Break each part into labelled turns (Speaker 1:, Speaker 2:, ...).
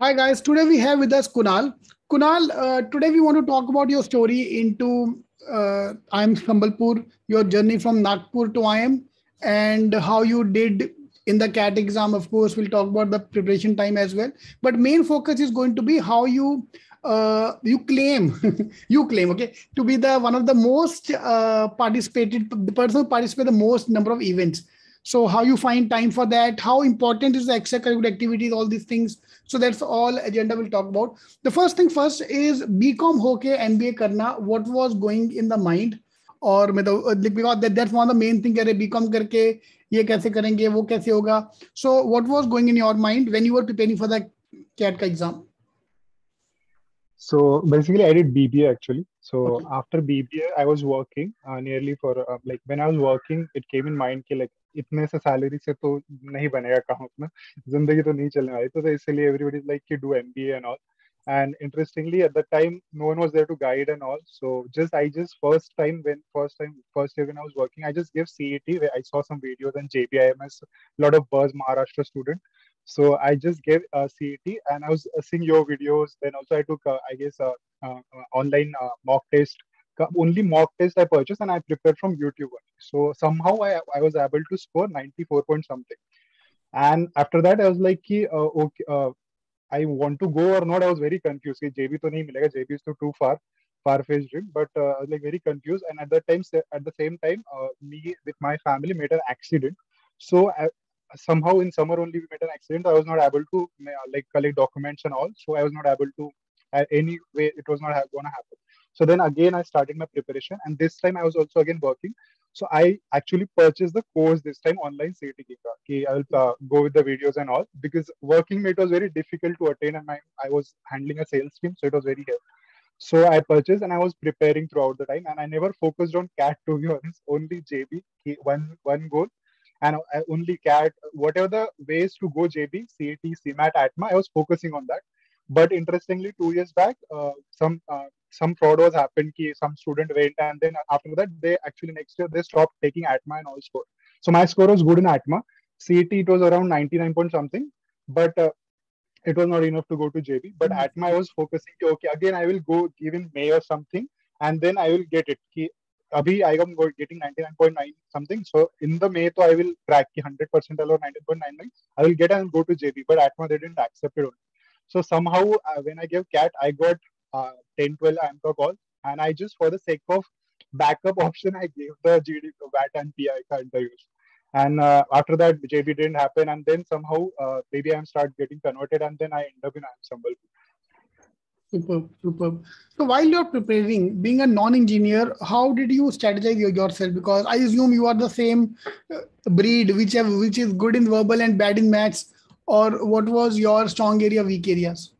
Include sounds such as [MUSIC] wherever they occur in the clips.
Speaker 1: Hi guys, today we have with us Kunal. Kunal, uh, today we want to talk about your story into uh, IIM Sambalpur, your journey from Nagpur to IIM, and how you did in the CAT exam. Of course, we'll talk about the preparation time as well. But main focus is going to be how you uh, you claim [LAUGHS] you claim okay to be the one of the most uh, participated the person who participated the most number of events so how you find time for that how important is the extracurricular activities all these things so that's all agenda we'll talk about the first thing first is bcom hoke mba karna what was going in the mind और मतलब because that's one the main thing अरे BCom करके ये कैसे करेंगे वो कैसे होगा so what was going in your mind when you were preparing for the cat का exam
Speaker 2: So basically, I did BBA actually. So okay. after BBA, I was working uh, nearly for uh, like when I was working, it came in mind कि like इतने से salary से तो नहीं बनेगा काम अपना ज़िंदगी तो नहीं चलने वाली तो इसलिए एवरीबडी लाइक कि do MBA and all and interestingly at the time no one was there to guide and all so just i just first time when first time first year when i was working i just gave cet where i saw some videos and jbims a lot of buzz maharashtra student so i just gave uh, cet and i was uh, seeing your videos then also i took uh, i guess uh, uh, uh, online mock test only mock test I purchased and I prepared from YouTube. So somehow I, I was able to score 94 point something. And after that, I was like, uh, okay, uh, I want to go or not. I was very confused. JB to nahi milega. JB is too far, far-fetched dream. But uh, I was like very confused. And at that time, at the same time, uh, me with my family made an accident. So somehow in summer only we made an accident. I was not able to like collect documents and all. So I was not able to. Uh, any way, it was not going to happen. So then again, I started my preparation, and this time I was also again working. So I actually purchased the course this time online CET Okay, I will uh, go with the videos and all because working it was very difficult to attain, and my, I was handling a sales team, so it was very heavy. So I purchased and I was preparing throughout the time, and I never focused on CAT to be [LAUGHS] honest. Only JB, one one goal, and only CAT. Whatever the ways to go JB, CET, CMAT, ATMA, I was focusing on that. But interestingly, two years back, uh, some uh, some fraud was happened ki some student went and then after that they actually next year they stopped taking atma and all score so my score was good in atma cet it was around 99 point something but uh, it was not enough to go to jb but mm-hmm. atma i was focusing okay again i will go give in may or something and then i will get it ki, abhi i am getting 99.9 something so in the may so i will crack ki 100% or 90.99 i will get and go to jb but atma they didn't accept it only. so somehow uh, when i gave cat i got uh, 10, 12 AMCA calls. And I just, for the sake of backup [LAUGHS] option, I gave the GD to WAT and PI interviews. And uh, after that, JB didn't happen. And then somehow, uh, maybe I'm start getting converted. And then I end up in IIM
Speaker 1: Superb, superb. So while you're preparing, being a non-engineer, how did you strategize yourself? Because I assume you are the same uh, breed, which have, which is good in verbal and bad in maths. Or what was your strong area, weak areas?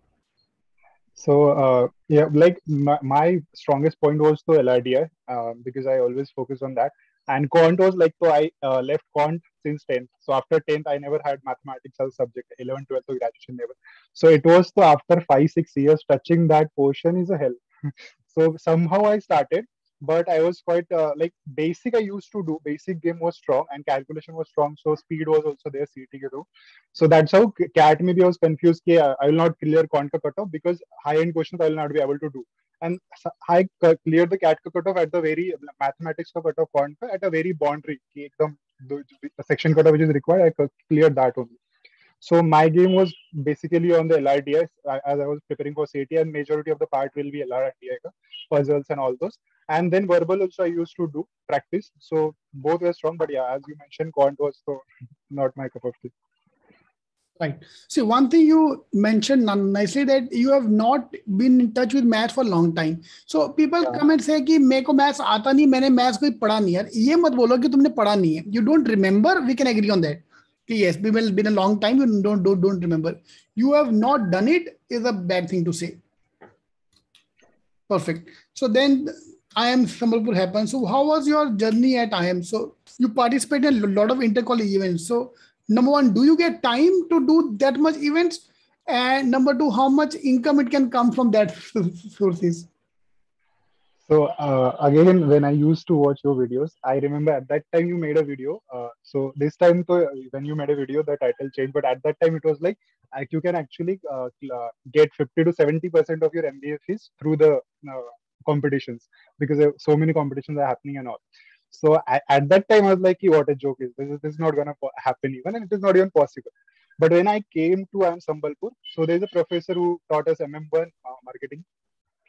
Speaker 2: So uh, yeah, like my, my, strongest point was to LRDI uh, because I always focus on that. And quant was like so I uh, left quant since 10th. So after 10th, I never had mathematics as a subject. 11, 12, so graduation never. So it was so after five, six years touching that portion is a hell. [LAUGHS] so somehow I started but I was quite uh, like basic. I used to do basic game was strong and calculation was strong, so speed was also there. CT too. So that's how CAT maybe I was confused. Ki, uh, I will not clear quant cutoff because high end questions I will not be able to do. And I cleared the CAT cutoff at the very mathematics cutoff quant at a very boundary. The, section cutoff which is required, I cleared that only. So my game was basically on the LRDI as I was preparing for CT, and majority of the part will be LRDI puzzles and all those And then verbal also I used to do practice. So both were strong, but yeah, as you mentioned, quant was so not my cup of tea.
Speaker 1: Right. See, one thing you mentioned nicely that you have not been in touch with math for a long time. So people yeah. come and say कि मेरे को maths आता नहीं मैंने maths कोई पढ़ा नहीं यार ये मत बोलो कि तुमने पढ़ा नहीं है. You don't remember. We can agree on that. yes, it's been a long time. You don't don't don't remember. You have not done it is a bad thing to say. Perfect. So then IIM Sambalpur happened. So how was your journey at IIM? So you participated in a lot of intercollege events. So number one, do you get time to do that much events? And number two, how much income it can come from that [LAUGHS] sources?
Speaker 2: So uh, again, when I used to watch your videos, I remember at that time you made a video. Uh, so this time, to, when you made a video, the title changed. But at that time, it was like you can actually uh, uh get 50 to 70 percent of your MBA fees through the uh, competitions because so many competitions are happening and all. So I, at that time, I was like, "What a joke is this? Is this is not gonna happen even, and it is not even possible." But when I came to IIM Sambalpur, so there's a professor who taught us MM1 uh, marketing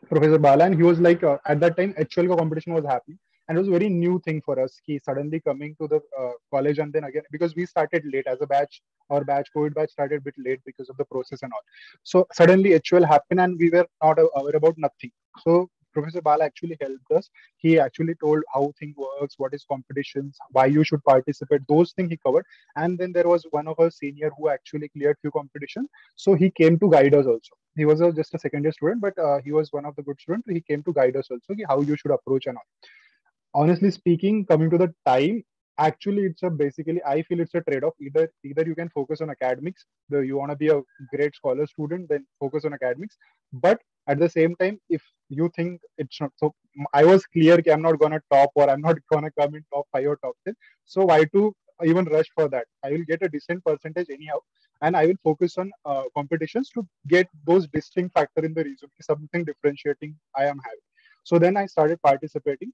Speaker 2: Professor Bala, and he was like, uh, at that time, HUL competition was happening, and it was a very new thing for us. He suddenly coming to the uh, college, and then again because we started late as a batch, our batch COVID batch started a bit late because of the process and all. So suddenly HUL happened, and we were not aware about nothing. So Professor Bala actually helped us. He actually told how thing works, what is competitions, why you should participate. Those things he covered. And then there was one of our senior who actually cleared few competitions. So he came to guide us also. He was a, just a second year student, but uh, he was one of the good students. He came to guide us also how you should approach and all. Honestly speaking, coming to the time, actually it's a basically i feel it's a trade-off either either you can focus on academics the, you want to be a great scholar student then focus on academics but at the same time if you think it's not so i was clear i'm not gonna top or i'm not [LAUGHS] gonna come in top five or top 10 so why to even rush for that? I will get a decent percentage anyhow and i will focus on uh, competitions to get those distinct factor in the resume something differentiating i am having. So then i started participating.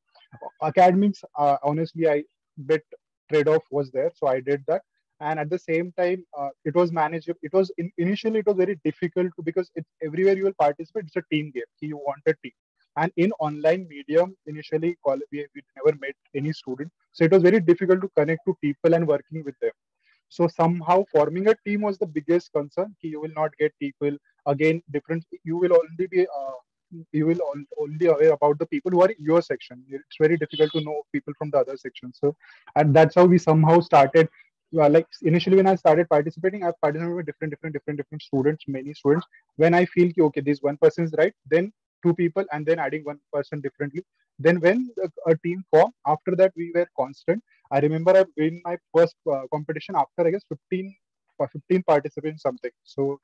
Speaker 2: Academics uh, honestly i bit trade-off was there so i did that and at the same time uh, it was managed it was in, initially it was very difficult to, because everywhere you will participate it's a team game you want a team. And in online medium initially we, we never met any student. So it was very difficult to connect to people and working with them. So somehow forming a team was the biggest concern you will not get people. Again different you will only be uh, you will only aware about the people who are in your section. It's very difficult to know people from the other section. So and that's how we somehow started uh, like initially when I started participating, I've participated with different, different, different, different students, many students. When I feel okay, this one person is right, then two people, and then adding one person differently. Then when a, a team formed, after that we were constant. I remember I win my first uh, competition after I guess 15, 15 participants something. So,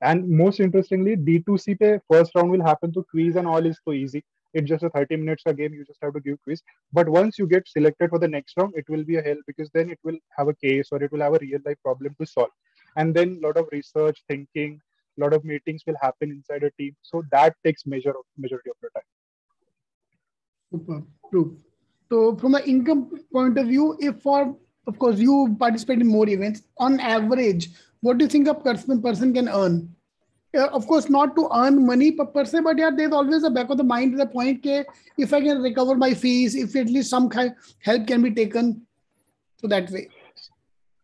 Speaker 2: and most interestingly, D2C pay first round will happen to quiz and all is so easy it's just a 30 minutes a game you just have to give quiz. But once you get selected for the next round it will be a hell because then it will have a case or it will have a real life problem to solve. And then a lot of research thinking a lot of meetings will happen inside a team. So that takes of majority of your time.
Speaker 1: Super true. So from an income point of view if for of course you participate in more events on average what do you think a person person can earn of course not to earn money per, se but yeah there's always a back of the mind the point that if i can recover my fees if at least some kind help can be taken. So that way.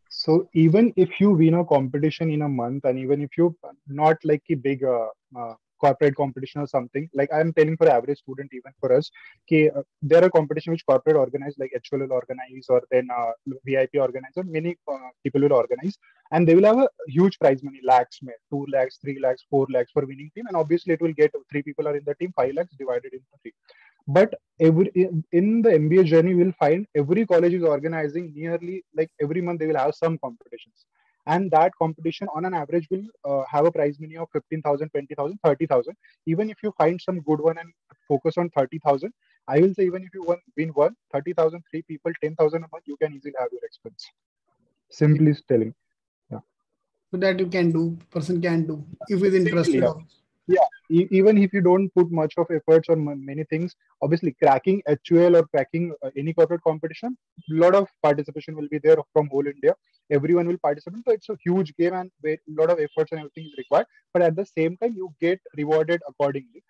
Speaker 2: So even if you win a competition in a month and even if you not like a big uh, uh, corporate competition or something. Like i'm telling for average student even for us okay, uh, there are competition which corporate organize like will organize or then uh, vip organize or many uh, people will organize. And they will have a huge prize money lakhs may 2 lakhs 3 lakhs 4 lakhs for winning team. And obviously it will get three people are in the team 5 lakhs divided into three. But every in the mba journey you will find every college is organizing nearly like every month they will have some competitions and that competition on an average will uh, have a prize money of 15000 20000 30000 even if you find some good one and focus on 30000 i will say even if you win, win one 30000 three people 10000 a month you can easily have your expense. Simply telling.
Speaker 1: Yeah. So that you can do person can do if he's interested
Speaker 2: yeah yeah e- even if you don't put much of efforts on many things obviously cracking hul or cracking uh, any corporate competition a lot of participation will be there from whole india. Everyone will participate so it's a huge game and a lot of efforts and everything is required. But at the same time you get rewarded accordingly.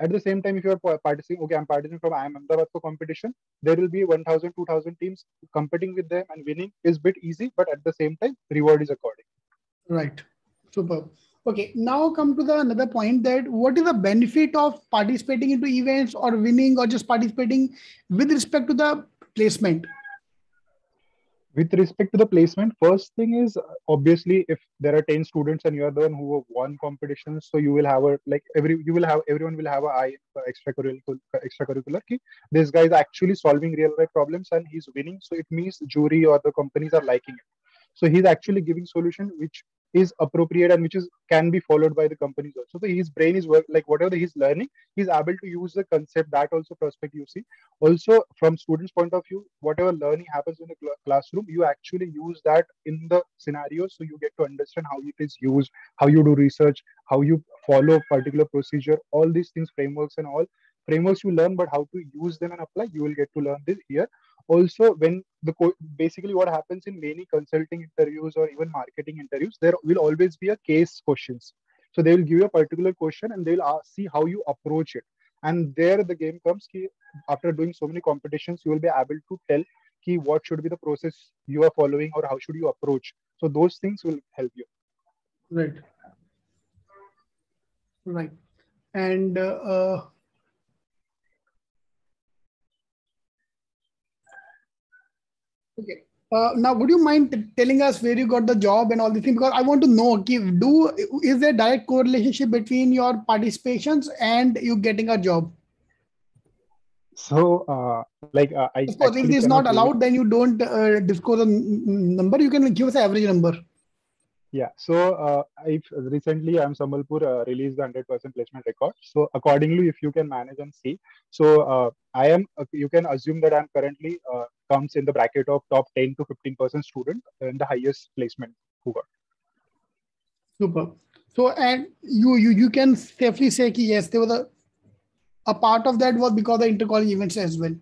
Speaker 2: At the same time if you are participating okay i'm participating from IIM Ahmedabad for competition there will be 1000 2000 teams competing with them and winning is bit easy but at the same time reward is according.
Speaker 1: Right. Super Okay, now come to the another point that what is the benefit of participating into events or winning or just participating with respect to the placement?
Speaker 2: With respect to the placement, first thing is obviously if there are 10 students and you are the one who have won competitions, so you will have a like every you will have everyone will have a eye extracurricular extracurricular. Key. This guy is actually solving real life problems and he's winning, so it means jury or the companies are liking it so he's actually giving solution which is appropriate and which is can be followed by the companies also. So his brain is work like whatever he's learning, he's able to use the concept that also prospect you see. Also from students' point of view, whatever learning happens in the cl- classroom, you actually use that in the scenario, so you get to understand how it is used, how you do research, how you follow particular procedure, all these things, frameworks and all frameworks you learn, but how to use them and apply, you will get to learn this here. Also when the basically what happens in many consulting interviews or even marketing interviews there will always be a case questions. So they will give you a particular question and they will ask, see how you approach it. And there the game comes ki after doing so many competitions you will be able to tell ki what should be the process you are following or how should you approach. So those things will help you.
Speaker 1: Right. Right. And uh, Okay. Uh, now, would you mind telling us where you got the job and all these things? Because I want to know, give, do is there direct correlation between your participations and you getting a job?
Speaker 2: So, uh, like, uh, I.
Speaker 1: Of course, if it is not allowed, then you don't uh, disclose a number. You can give us an average number.
Speaker 2: Yeah. So, uh, recently IIM Sambalpur uh, released the 100% placement record. So, accordingly, if you can manage and see, so uh, I am. Uh, you can assume that I'm currently uh, comes in the bracket of top 10 to 15% student in the highest placement who got.
Speaker 1: Super. So, and you you you can safely say that yes, there was a a part of that was because of the intercollege events as well.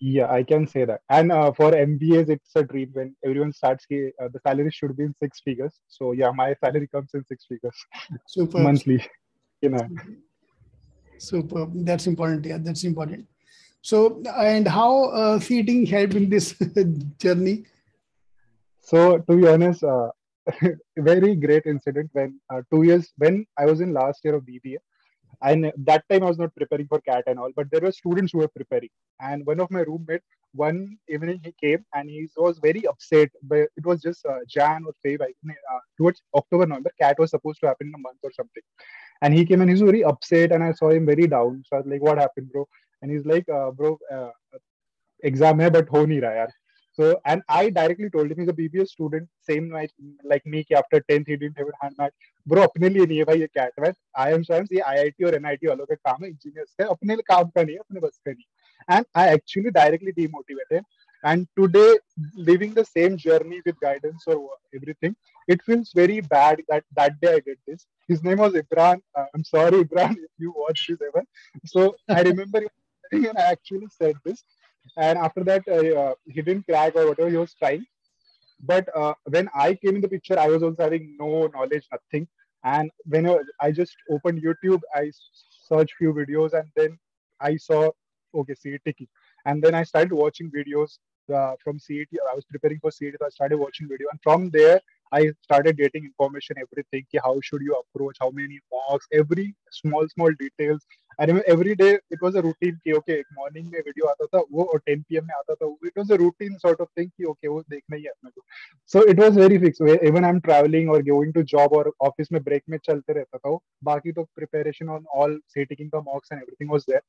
Speaker 2: Yeah, I can say that. And uh, for MBAs, it's a dream when everyone starts. Uh, the salary should be in six figures. So yeah, my salary comes in six figures.
Speaker 1: Super.
Speaker 2: Monthly. You know.
Speaker 1: Super. That's important. Yeah, that's important. So, and how uh, seating helped in this [LAUGHS] journey?
Speaker 2: So, to be honest, uh, [LAUGHS] very great incident when uh, two years when I was in last year of BBA and that time I was not preparing for CAT and all, but there were students who were preparing. And one of my roommates, one evening he came and he was very upset. But it was just uh, Jan or Feb, uh, towards October, November. CAT was supposed to happen in a month or something. And he came and he was very upset, and I saw him very down. So I was like, "What happened, bro?" And he's like, uh, "Bro, uh, exam hai, but ho nahi raha yaar." So, and I directly told him he's a BBA student, same like, like me, कि after 10th he didn't have a hand match. Bro, अपने लिए नहीं है भाई ये CAT match I am science ये IIT और NIT वालों का काम है इंजीनियर्स का अपने लिए काम का नहीं है अपने बस का नहीं and I actually directly demotivated and today living the same journey with guidance or everything it feels very bad that that day I did this his name was Ibran uh, I'm sorry Ibran [LAUGHS] if you watch this ever so I remember and I actually said this and after that uh, uh, he didn't crack or whatever he was trying but uh, when i came in the picture i was also having no knowledge nothing and when i just opened youtube i searched few videos and then i saw okay CET and then i started watching videos uh, from CET. I was preparing for CET. So I started watching video, and from there, I started getting information, everything. How should you approach? How many marks? Every small, small details. I remember every day it was a routine कि okay okay, morning में video आता था वो और 10 PM में आता था it was a routine sort of thing कि ओके okay, वो देखना ही है अपने को so it was very fix even I am travelling और गोइंग टू जॉब और ऑफ़िस में ब्रेक में चलते रहता था वो। बाकी तो preparation on all C taking का mocks and everything was there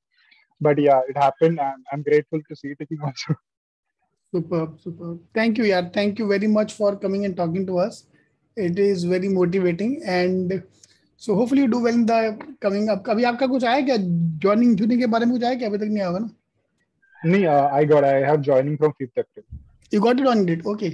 Speaker 2: but yeah it happened I am grateful to CATKing also
Speaker 1: superb superb thank you yeah thank you very much for coming and talking to us. It is very motivating and so hopefully do well in the coming up अभी आपका कुछ आया क्या? Joining जूनिंग के बारे में कुछ आया क्या अभी तक? नहीं आया ना?
Speaker 2: नहीं I got I have joining from 5th April
Speaker 1: you got it on it okay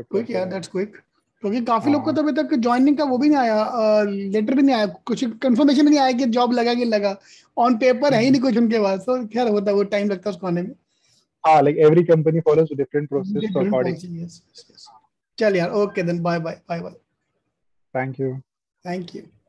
Speaker 1: quick यार दैट्स क्विक क्योंकि काफ़ी लोग को तो अभी तक जॉइनिंग का वो भी नहीं आया uh, लेटर भी नहीं आया कुछ कंफर्मेशन भी नहीं आया कि जॉब लगा कि लगा. ऑन पेपर है ही नहीं कुछ उनके पास तो खैर होता वो टाइम लगता है उसको आने में.
Speaker 2: हाँ like every company follows different process according
Speaker 1: चल यार okay then bye bye bye bye
Speaker 2: thank you
Speaker 1: thank you